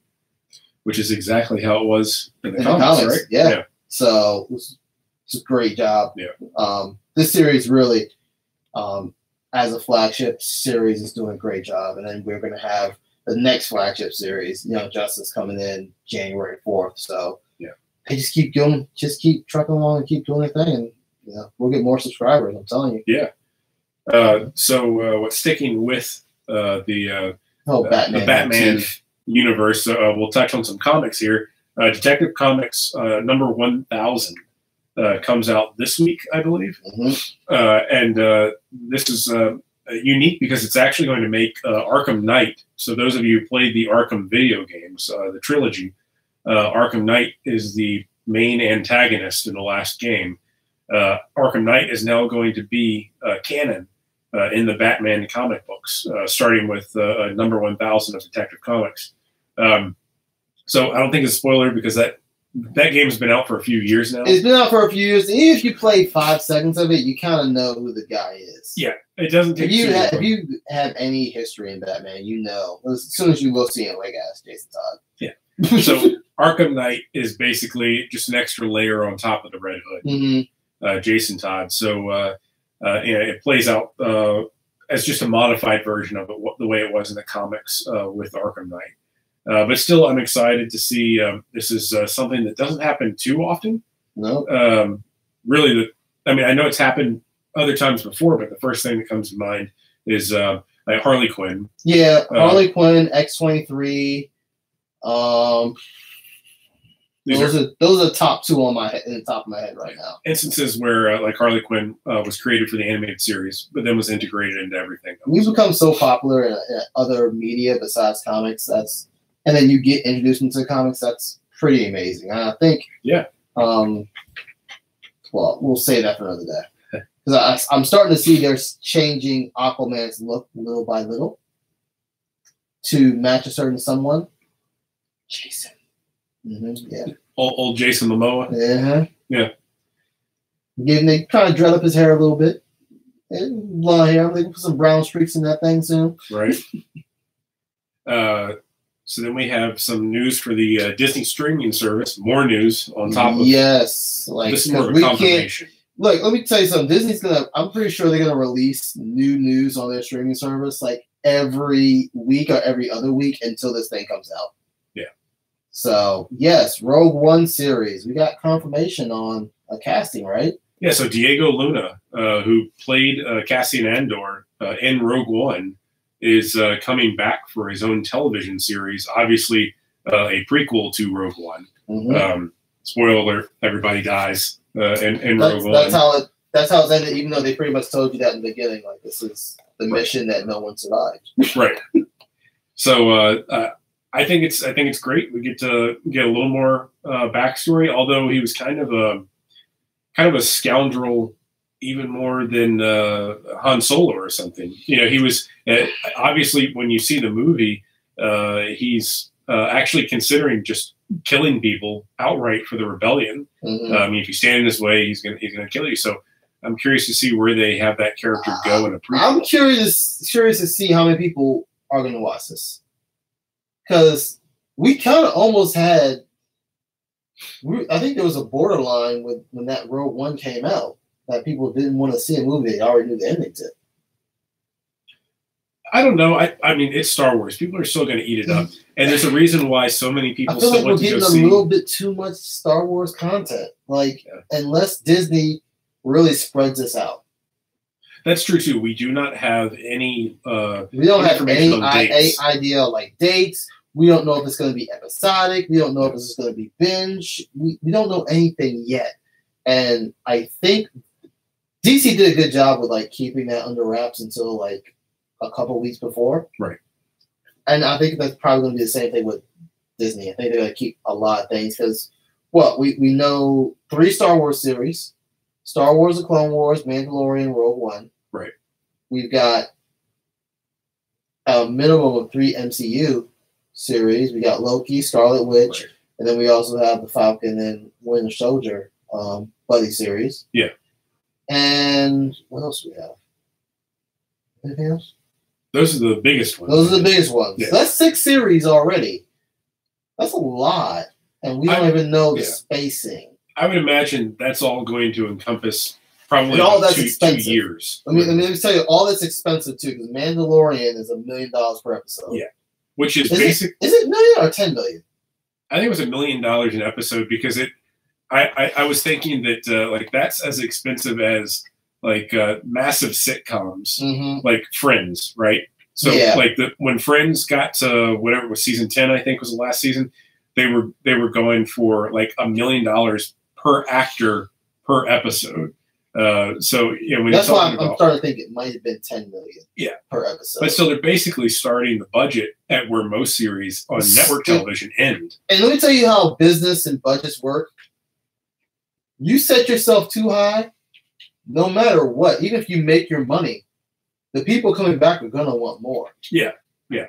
Which is exactly how it was in the In the comics, comics, right? yeah. So it was, it was a great job. Yeah. Um, this series really, um, as a flagship series, is doing a great job. And then we're going to have the next flagship series, Young Justice, coming in January fourth. So Yeah. they just keep doing, just keep trucking along and keep doing their thing, and you know we'll get more subscribers. I'm telling you. Yeah. Uh, so uh, what's sticking with uh, the uh, Oh, uh, Batman. the Batman. Universe. Uh, we'll touch on some comics here. Uh, Detective Comics uh, number one thousand uh, comes out this week, I believe, Mhm. uh, and uh, this is uh, unique because it's actually going to make uh, Arkham Knight. So those of you who played the Arkham video games, uh, the trilogy, uh, Arkham Knight is the main antagonist in the last game. Uh, Arkham Knight is now going to be uh, canon uh, in the Batman comic books, uh, starting with uh, number 1000 of Detective Comics. Um, so I don't think it's a spoiler because that that game's been out for a few years now. It's been out for a few years. Even if you play five seconds of it, you kind of know who the guy is. Yeah, It doesn't take If you too ha- if you have any history in Batman, you know as soon as you will see him, like ass Jason Todd. Yeah. [LAUGHS] so Arkham Knight is basically just an extra layer on top of the Red Hood. hmm uh, Jason Todd. So uh, uh, you know, it plays out uh, as just a modified version of it, the way it was in the comics uh, with Arkham Knight. Uh, but still, I'm excited to see. Um, this is uh, something that doesn't happen too often. No, Um, really, the, I mean, I know it's happened other times before, but the first thing that comes to mind is uh, like Harley Quinn. yeah, Uh, Harley Quinn, X twenty three. Um, These those are are those are the top two on my head, in the top of my head right now. instances where uh, like Harley Quinn uh, was created for the animated series, but then was integrated into everything. We've become so popular in, in other media besides comics. That's and then you get introduced into the comics. That's pretty amazing. I think. Yeah. Um. Well, we'll say that for another day. [LAUGHS] Because I'm starting to see they're changing Aquaman's look little by little to match a certain someone. Jason. hmm yeah. Old, old Jason Momoa. Yeah. Yeah. Giving they kind of dread up his hair a little bit. And blonde hair. I'm gonna put some brown streaks in that thing soon. right? [LAUGHS] uh, so then we have some news for the uh, Disney streaming service. More news on top of yes, like this is more of a we confirmation. Look, let me tell you something. Disney's gonna. I'm pretty sure they're gonna release new news on their streaming service like every week or every other week until this thing comes out. Yeah. So yes, Rogue One series. We got confirmation on a casting, right? Yeah, so Diego Luna, uh, who played uh, Cassian Andor uh, in Rogue One, is uh, coming back for his own television series. Obviously, uh, a prequel to Rogue One. Mhm. Um, spoiler alert: everybody dies uh, in, in That's, Rogue that's One. how it. That's how it's ended. Even though they pretty much told you that in the beginning, like this is the mission that no one survived. right. So uh, uh, I think it's I think it's great. We get to get a little more uh, backstory. Although he was kind of a kind of a scoundrel, even more than uh, Han Solo or something. You know, he was uh, obviously when you see the movie, uh, he's uh, actually considering just killing people outright for the rebellion. Mhm. Uh, I mean, if you stand in his way, he's gonna he's gonna kill you. So. I'm curious to see where they have that character go in a prequel. I'm curious curious to see how many people are going to watch this because we kind of almost had. We, I think there was a borderline with when that Rogue One came out that people didn't want to see a movie they already knew the ending to. I don't know. I, I mean, it's Star Wars. People are still going to eat it up, and there's a reason why so many people I feel like we're getting a see. little bit too much Star Wars content. Like Yeah. unless Disney really spreads this out, That's true too. We do not have any. Uh, we don't have any I- idea like dates. We don't know if it's going to be episodic. We don't know if it's going to be binge. We, we don't know anything yet. And I think DC did a good job with like keeping that under wraps until like a couple weeks before. Right. And I think that's probably going to be the same thing with Disney. I think they're going to keep a lot of things because what we, we know three Star Wars series Star Wars The Clone Wars, Mandalorian, Rogue One. Right. We've got a minimum of three MCU series. We got Loki, Scarlet Witch, Right. and then we also have the Falcon and Winter Soldier um, buddy series. Yeah. And what else do we have? Anything else? those are the biggest ones. Those are the biggest ones. Yeah. That's six series already. That's a lot, and we don't I- even know the yeah. spacing. I would imagine that's all going to encompass probably all that's two, two expensive. years. I mean, let me tell you, all that's expensive too, because Mandalorian is a million dollars per episode. Yeah. which is Is basic. it, is it million or ten million? I think it was a million dollars an episode because it. I, I, I was thinking that uh, like that's as expensive as like uh, massive sitcoms Mm-hmm. like Friends, right? So Yeah. like the when Friends got to whatever it was season ten, I think was the last season, they were they were going for like a million dollars per actor per episode. Uh, so you know when That's why I'm, I'm starting to think it might have been ten million. Yeah. per episode. but still they're basically starting the budget at where most series on network television end. and let me tell you how business and budgets work. You set yourself too high, no matter what. Even if you make your money, the people coming back are gonna want more. Yeah, yeah.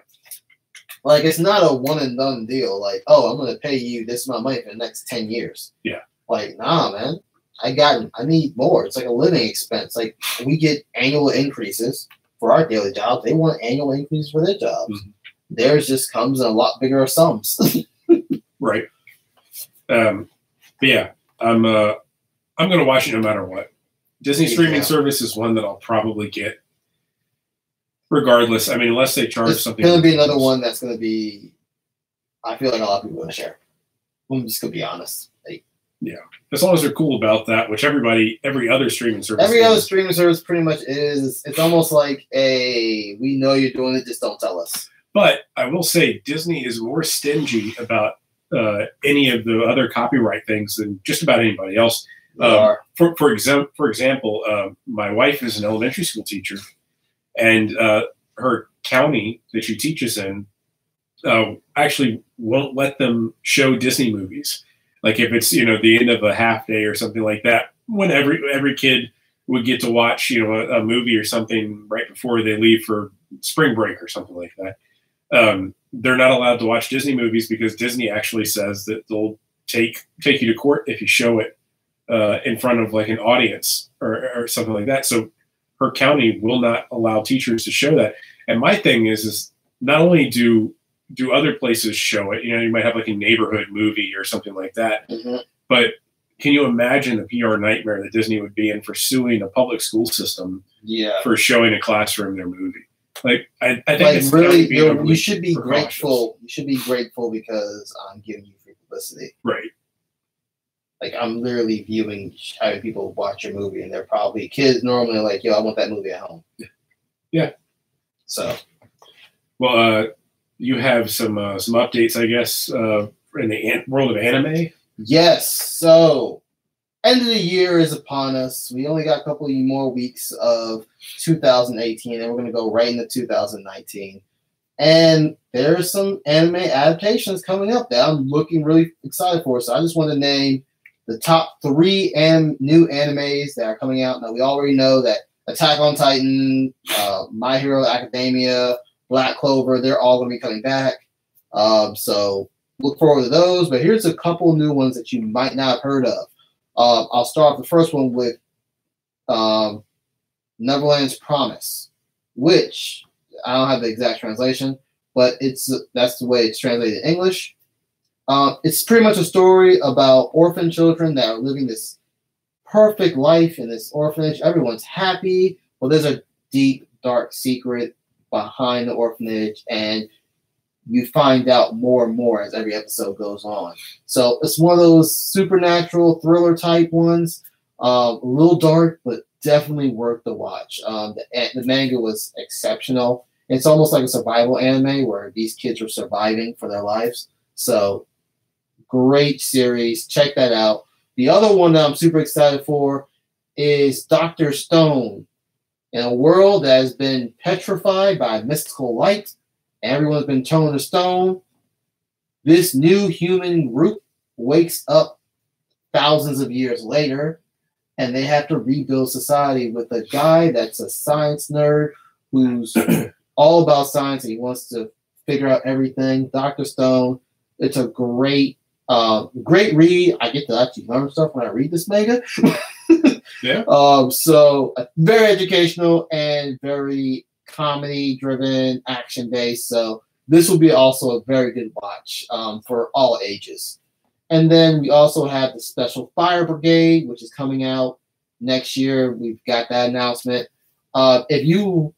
Like it's not a one and done deal. Like, oh, I'm gonna pay you this amount of money for the next ten years. Yeah. Like, nah, man. I got. I need more. It's like a living expense. Like we get annual increases for our daily jobs. They want annual increases for their jobs. Mhm. Theirs just comes in a lot bigger sums. [LAUGHS] Right. Um, yeah, I'm uh, I'm gonna watch it no matter what. Disney streaming Yeah. service is one that I'll probably get, regardless. I mean, unless they charge It's something. gonna be another one that's gonna be. I feel like a lot of people are gonna share. I'm just gonna be honest. Like, As long as they're cool about that, which everybody, every other streaming service, every other is. streaming service pretty much is. It's almost like a we know you're doing it, just don't tell us. But I will say, Disney is more stingy about uh, any of the other copyright things than just about anybody else. Um, for for example, for example, uh, my wife is an elementary school teacher, and uh, her county that she teaches in uh, actually won't let them show Disney movies. Like if it's you know the end of a half day or something like that, when every every kid would get to watch you know a, a movie or something right before they leave for spring break or something like that. Um, they're not allowed to watch Disney movies because Disney actually says that they'll take take you to court if you show it uh, in front of like an audience or, or something like that. So her county will not allow teachers to show that. And my thing is, is not only do do other places show it, you know, you might have like a neighborhood movie or something like that, Mm-hmm. but can you imagine the PR nightmare that Disney would be in for suing a public school system Yeah. for showing a classroom their movie? Like, I, I think Like it's really, you you should be grateful. You should be grateful because I'm giving you free publicity. right? Like I'm literally viewing having people watch your movie, and they're probably kids normally like, "Yo, I want that movie at home." Yeah. So Well, uh, you have some uh, some updates, I guess, uh, in the an- world of anime. Yes. So, end of the year is upon us. We only got a couple more weeks of 2018, and we're going to go right into 2019. And there's some anime adaptations coming up that I'm looking really excited for. So, I just want to name the top three anim- new animes that are coming out. Now, we already know that Attack on Titan, uh, My Hero Academia, Black Clover, they're all going to be coming back. Um, so, look forward to those. But here's a couple new ones that you might not have heard of. Um, I'll start off the first one with um, Neverland's Promise, which I don't have the exact translation, but it's that's the way it's translated in English. Um, it's pretty much a story about orphan children that are living this perfect life in this orphanage. Everyone's happy. Well, there's a deep, dark secret behind the orphanage, and you find out more and more as every episode goes on. So it's one of those supernatural thriller type ones. Um, a little dark, but definitely worth the watch. Um, the, the manga was exceptional. It's almost like a survival anime where these kids are surviving for their lives. So great series. Check that out. The other one that I'm super excited for is Doctor Stone. In a world that has been petrified by mystical light, everyone's been turned to stone. This new human group wakes up thousands of years later, and they have to rebuild society with a guy that's a science nerd who's [CLEARS THROAT] all about science and he wants to figure out everything. Dr. Stone. It's a great, uh, great read. I get to actually learn stuff when I read this manga. [LAUGHS] Yeah. [LAUGHS] Um, so uh, very educational and very comedy driven, action based. So this will be also a very good watch um, for all ages. And then we also have the Special Fire Brigade, which is coming out next year. We've got that announcement. Uh, if you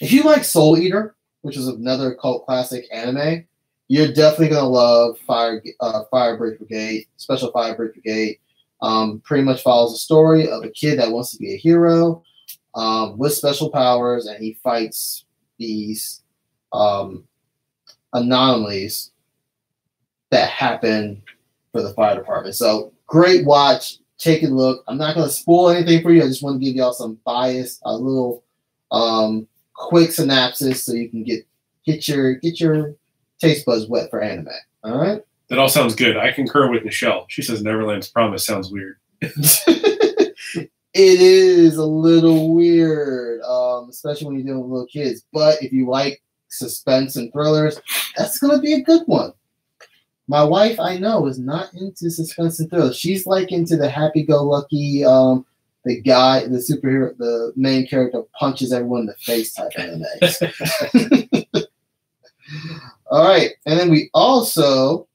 if you like Soul Eater, which is another cult classic anime, you're definitely gonna love Fire uh, Fire Brigade, Special Fire Brigade. Um, pretty much follows the story of a kid that wants to be a hero um, with special powers, and he fights these um, anomalies that happen for the fire department. So great watch. Take a look. I'm not going to spoil anything for you. I just want to give y'all some bias, a little um, quick synopsis, so you can get get your get your taste buds wet for anime. All right. That all sounds good. I concur with Michelle. She says Neverland's Promise sounds weird. [LAUGHS] it is a little weird, um, especially when you're dealing with little kids. But if you like suspense and thrillers, that's gonna be a good one. My wife, I know, is not into suspense and thrillers. She's like into the happy-go-lucky, um, the guy, the superhero, the main character punches everyone in the face type animes. [LAUGHS] All right, and then we also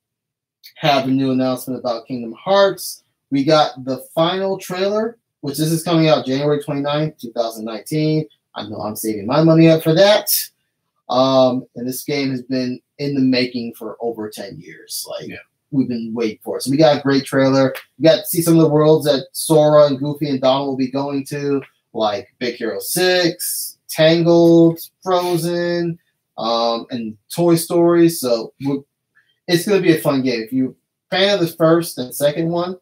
have a new announcement about Kingdom Hearts. We got the final trailer, which this is coming out January 29th, 2019. I know I'm saving my money up for that. Um, and this game has been in the making for over 10 years. Like Yeah. we've been waiting for it. So we got a great trailer. We got to see some of the worlds that Sora and Goofy and Donald will be going to, like Big Hero 6, Tangled, Frozen, um, and Toy Story. So we're, it's going to be a fun game. If you're a fan of the first and second one,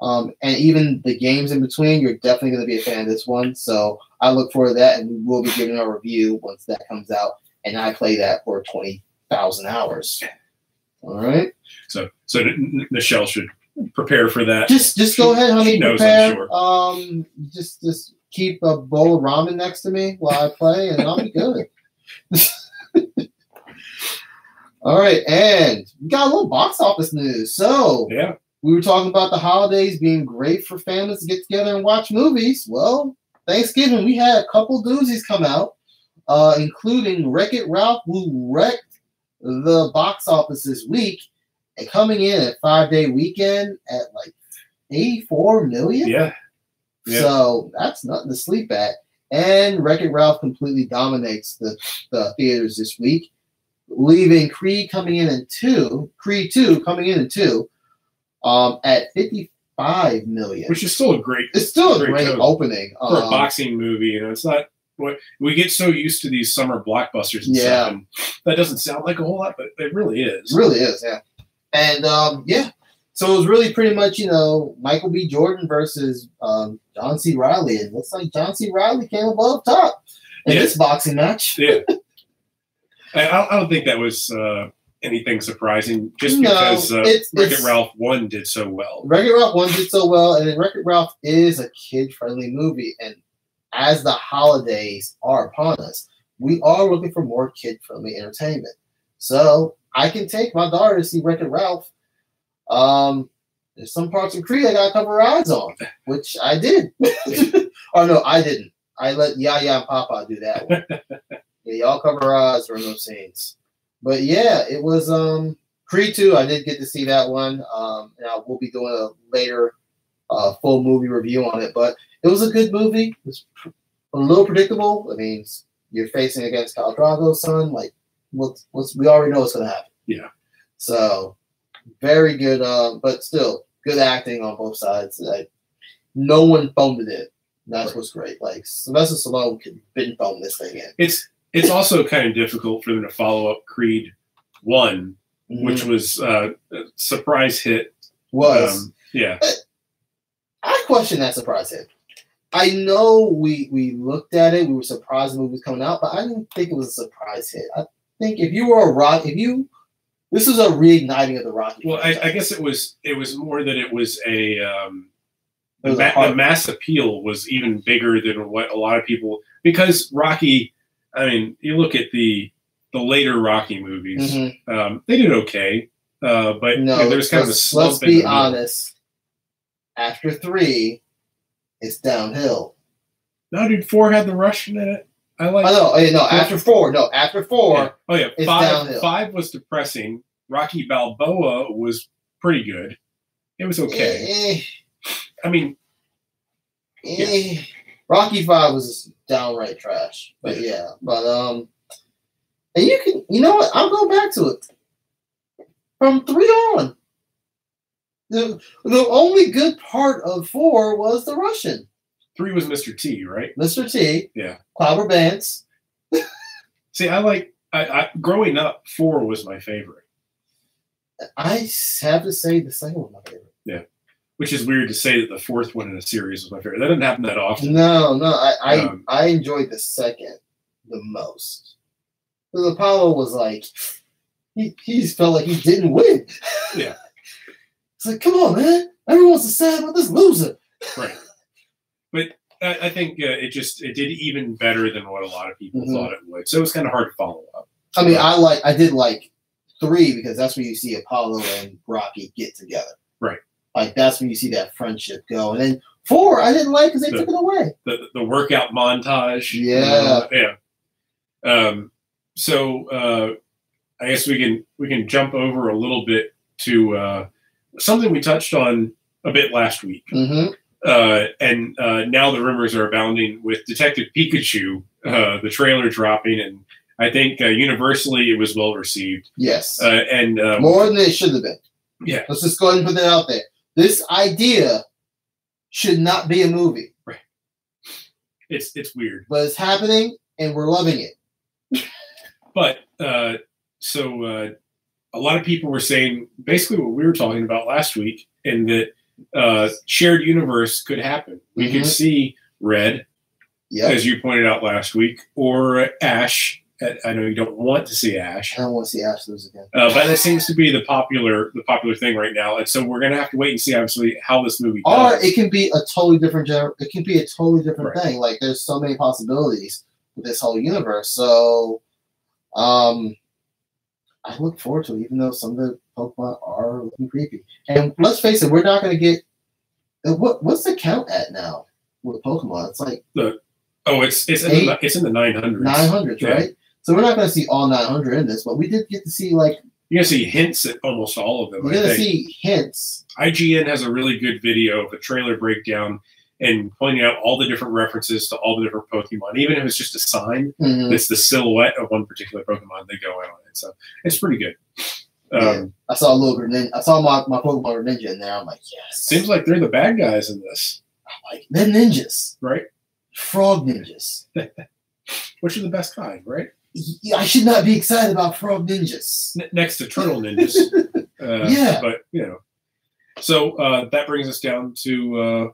um, and even the games in between, you're definitely going to be a fan of this one. So I look forward to that, and we will be giving our review once that comes out. And I play that for 20 thousand hours. All right. So so Michelle should prepare for that. Just just go ahead, honey. She knows, prepare. I'm sure. Um, just just keep a bowl of ramen next to me while I play, and I'll be good. [LAUGHS] All right, and we got a little box office news. So Yeah. We were talking about the holidays being great for families to get together and watch movies. Well, Thanksgiving we had a couple doozies come out, uh, including Wreck It Ralph, who wrecked the box office this week, and coming in at five day weekend at like eighty four million. Yeah. Yeah. So that's nothing to sleep at. And Wreck It Ralph completely dominates the, the theaters this week, leaving Creed coming in in two, Creed 2 coming in in two, um, at 55 million. Which is still a great it's still a great great opening. for a Um, boxing movie. You know, it's not what we get so used to these summer blockbusters and Yeah. stuff. And that doesn't sound like a whole lot, but it really is. Really is, yeah. And um, yeah, so it was really pretty much, you know, Michael B. Jordan versus um, John C. Reilly. And it looks like John C. Reilly came above top in Yeah. this boxing match. Yeah. [LAUGHS] I, I don't think that was uh, anything surprising, just No, because uh, it's- Wreck It Ralph one did so well. Wreck-It Ralph 1 did so well, and Wreck-It Ralph is a kid-friendly movie. And as the holidays are upon us, we are looking for more kid-friendly entertainment. So I can take my daughter to see Wreck-It Ralph. Um, there's some parts of Creed I gotta cover her eyes on, which I did. [LAUGHS] or no, I didn't. I let Yaya and Papa do that one. [LAUGHS] yeah, y'all cover eyes during those scenes. But yeah, it was um Creed 2, I did get to see that one. Um, and I will be doing a later uh, full movie review on it. But it was a good movie. It was a little predictable. I mean, you're facing against Cal Drago's son. Like, what's, what's we already know what's going to happen. Yeah. So, very good, uh, but still good acting on both sides. Like, no one phoned it in. That's Right. what's great. Like Sylvester Stallone could didn't phone this thing in. It's it's also kind of difficult for them to follow up Creed one, which Mhm. was uh, a surprise hit. was Um, yeah, I question that surprise hit. I know we we looked at it, we were surprised the movie was coming out, but I didn't think it was a surprise hit. I think if you were a rock, if you this was a reigniting of the Rocky. well, I, I guess it was it was more that it was a um, It was a ma- hard- the mass appeal was even bigger than what a lot of people because Rocky. I mean, you look at the the later Rocky movies; Mhm. um, they did okay, uh, but No, you know, there's kind of a slump. let's be honest. After three, it's downhill. No, dude, four had the Russian in it. I like. I know. eh, No, after four. No, after four. Yeah. Oh yeah, five. downhill. Five was depressing. Rocky Balboa was pretty good. It was okay. eh, I mean, eh. Rocky Five was downright trash. But yeah, but um, and you can, you know what? I'll go back to it. From three on, the the only good part of four was the Russian, three was Mr. T, right? Mr. T. Yeah. Clobber Vance. See, I like. I, I growing up, four was my favorite, I have to say the second one my favorite. Which is weird to say that the fourth one in a series was my favorite. That doesn't happen that often. No, no, I I, Um, I enjoyed the second the most. Because Apollo was like, he he just felt like he didn't win. Yeah. [LAUGHS] it's like, come on, man. Everyone's so sad about this loser. Right. But I, I think uh, it just it did even better than what a lot of people Mhm. thought it would. So it was kind of hard to follow up. I mean, I like I did like three because that's where you see Apollo and Rocky get together. Right. Like that's when you see that friendship go. And then four, I didn't like because they The- took it away. the the workout montage. Yeah. uh, yeah. Um, so uh, I guess we can we can jump over a little bit to uh, something we touched on a bit last week, Mm-hmm. uh, and uh, now the rumors are abounding with Detective Pikachu, uh, the trailer dropping, and I think uh, universally it was well received. Yes. Uh, and um, More than it should have been. Yeah. Let's just go ahead and put that out there. This idea should not be a movie, it's it's weird. but it's happening and we're loving it. But uh, so uh, a lot of people were saying basically what we were talking about last week, in that uh, shared universe could happen. We could Mhm. see Red, Yep. as you pointed out last week, or Ash I know you don't want to see Ash, I don't want to see Ash lose again. uh, but that seems to be the popular the popular thing right now. And so we're gonna have to wait and see, obviously, how this movie Or does. it can be a totally different gener- it can be a totally different Right. thing. Like there's so many possibilities with this whole universe. So um I look forward to it, even though some of the Pokemon are looking creepy. And let's face it, we're not gonna get uh, what what's the count at now with Pokemon? It's like the. oh, it's it's in the, it's in the nine hundreds. nine hundreds, Yeah. So we're not gonna see all nine hundred in this, but we did get to see like You're gonna see hints at almost all of them. we're I gonna think. see hints. IGN has a really good video of a trailer breakdown and pointing out all the different references to all the different Pokemon. Even if it's just a sign, Mhm. it's the silhouette of one particular Pokemon they go in on it. So it's pretty good. Um, I saw a little Greninja. I saw my, my Pokemon Greninja in there. I'm like, yes. Seems like they're the bad guys in this, like they're ninjas, right? frog ninjas. [LAUGHS] Which are the best kind, right? I should not be excited about frog ninjas. Next to turtle ninjas. [LAUGHS] Uh, Yeah. But, you know. So uh, that brings us down to uh,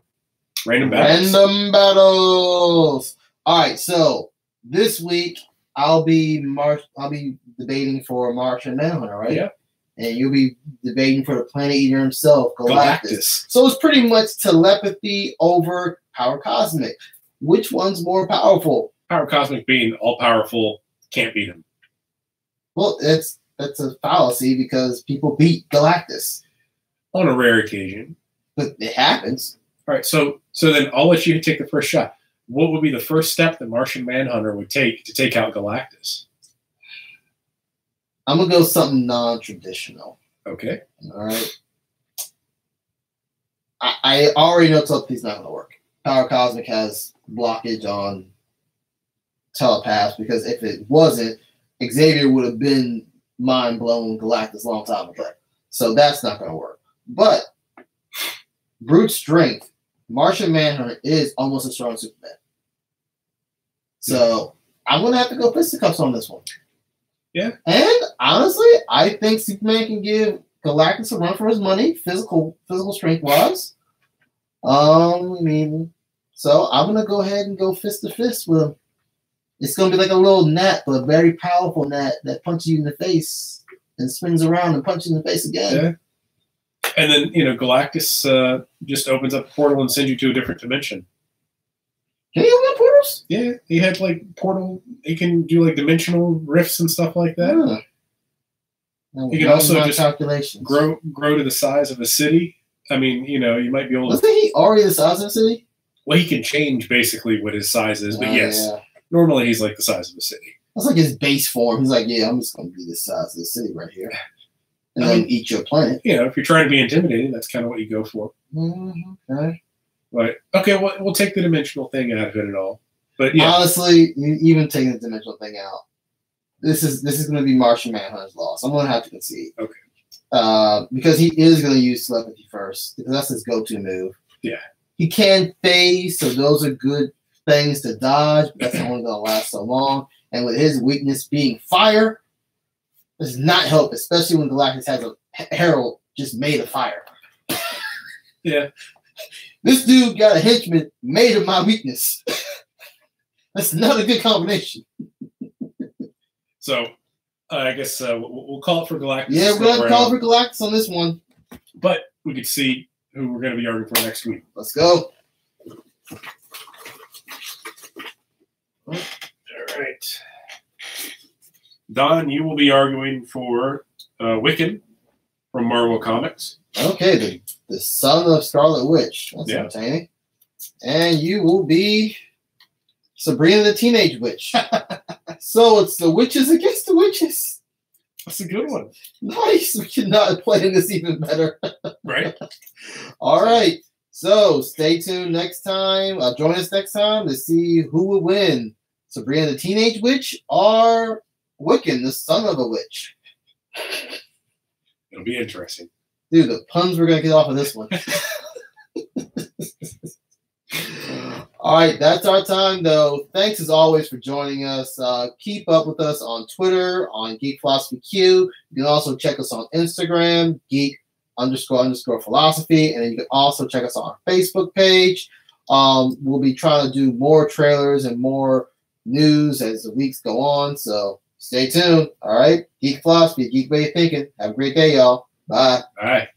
random battles. Random battles. All right, so this week I'll be Mar- I'll be debating for Martian Manhunter, right? Yeah. And you'll be debating for the planet eater himself, Galactus. Galactus. So it's pretty much telepathy over power cosmic. Which one's more powerful? Power Cosmic being all powerful, can't beat him. Well, it's that's a fallacy because people beat Galactus, On a rare occasion. but it happens. All right, so so then I'll let you take the first shot. What would be the first step that Martian Manhunter would take to take out Galactus? I'm gonna go something non-traditional. Okay. All right. I, I already know telepathy's not gonna work. Power Cosmic has blockage on telepaths because if it wasn't, Xavier would have been mind blown Galactus a long time ago. So that's not gonna work. But brute strength, Martian Manhunter is almost as strong as Superman. So I'm gonna have to go fisticuffs on this one. Yeah. And honestly, I think Superman can give Galactus a run for his money, physical physical strength wise. Um, I mean, so I'm gonna go ahead and go fist to fist with him. It's gonna be like a little gnat, but a very powerful gnat that punches you in the face and spins around and punches you in the face again. Yeah. And then you know Galactus uh, just opens up a portal and sends you to a different dimension. Can you open up portals? Yeah, he had like portal. He can do like dimensional rifts and stuff like that. Huh. You can also just calculations. Grow grow to the size of a city. I mean, you know, you might be able to. Wasn't he already the size of a city? Well, he can change basically what his size is, but Oh, yes, yeah. Normally he's like the size of a city. That's like his base form. He's like, yeah, I'm just gonna be the size of the city right here, and I then mean- eat your planet. You know, if you're trying to be intimidating, that's kind of what you go for. Mhm, okay. Right. okay, well, we'll take the dimensional thing out of it at all. But yeah, Honestly, even taking the dimensional thing out, this is this is going to be Martian Manhunter's loss. I'm going to have to concede. Okay. Uh, because he is going to use telepathy first because that's his go-to move. Yeah. He can phase, so those are good things to dodge. But that's only going to last so long. And with his weakness being fire, does not help, especially when Galactus has a herald just made of fire. [LAUGHS] yeah. This dude got a henchman made of my weakness. [LAUGHS] That's not a good combination. So uh, I guess uh, we'll, we'll call it for Galactus. Yeah, we're gonna call for Galactus on this one. But we could see who we're going to be arguing for next week. Let's go. All right. Don, you will be arguing for uh, Wiccan from Marvel Comics. Okay, the, the son of Scarlet Witch. That's Yeah. entertaining. And you will be Sabrina the Teenage Witch. [LAUGHS] so it's the witches against the witches. That's a good one, Nice. We cannot play this even better. right? [LAUGHS] All right. So stay tuned next time. Uh, join us next time to see who will win Sabrina the Teenage Witch or Wiccan, the son of a witch. It'll be interesting. Dude, the puns we're going to get off of this one. [LAUGHS] All right, that's our time, though. Thanks as always for joining us. Uh, keep up with us on Twitter, on Geek Philosophy Q. You can also check us on Instagram, Geek underscore underscore philosophy, and you can also check us on our Facebook page. Um, we'll be trying to do more trailers and more news as the weeks go on. So stay tuned. All right. Geek philosophy, geek way of thinking. Have a great day, y'all. Bye. All right.